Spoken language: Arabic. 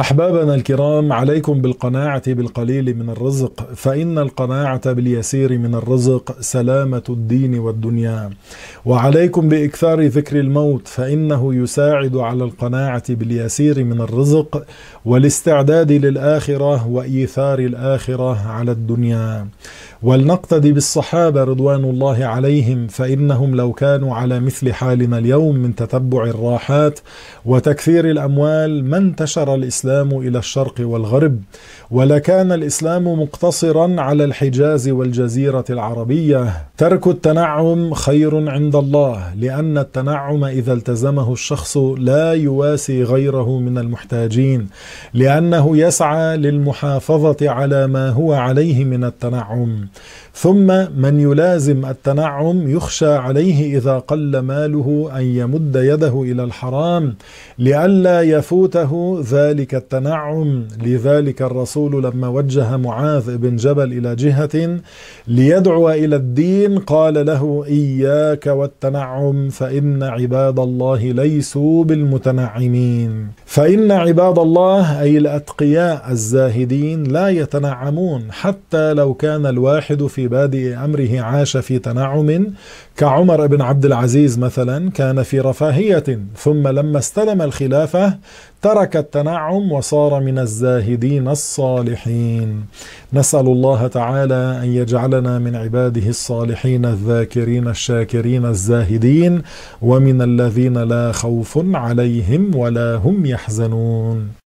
أحبابنا الكرام عليكم بالقناعة بالقليل من الرزق فإن القناعة باليسير من الرزق سلامة الدين والدنيا. وعليكم بإكثار ذكر الموت فإنه يساعد على القناعة باليسير من الرزق والاستعداد للآخرة وإيثار الآخرة على الدنيا. ولنقتدي بالصحابة رضوان الله عليهم فإنهم لو كانوا على مثل حالنا اليوم من تتبع الراحات وتكثير الأموال ما انتشر الإسلام إلى الشرق والغرب. ولكان الإسلام مقتصرا على الحجاز والجزيرة العربية. ترك التنعم خير عند الله لأن التنعم إذا التزمه الشخص لا يواسي غيره من المحتاجين لأنه يسعى للمحافظة على ما هو عليه من التنعم. ثم من يلازم التنعم يخشى عليه إذا قل ماله أن يمد يده إلى الحرام لئلا يفوته ذلك التنعم. لذلك الرسول لما وجه معاذ بن جبل إلى جهة ليدعو إلى الدين قال له إياك والتنعم فإن عباد الله ليسوا بالمتنعمين. فإن عباد الله أي الأتقياء الزاهدين لا يتنعمون حتى لو كان الواحد في بادئ أمره عاش في تنعم كعمر بن عبد العزيز مثلا كان في رفاهية ثم لما استلم الخلافة ترك التنعم وصار من الزاهدين الصالحين. نسأل الله تعالى أن يجعلنا من عباده الصالحين الذاكرين الشاكرين الزاهدين ومن الذين لا خوف عليهم ولا هم يحزنون.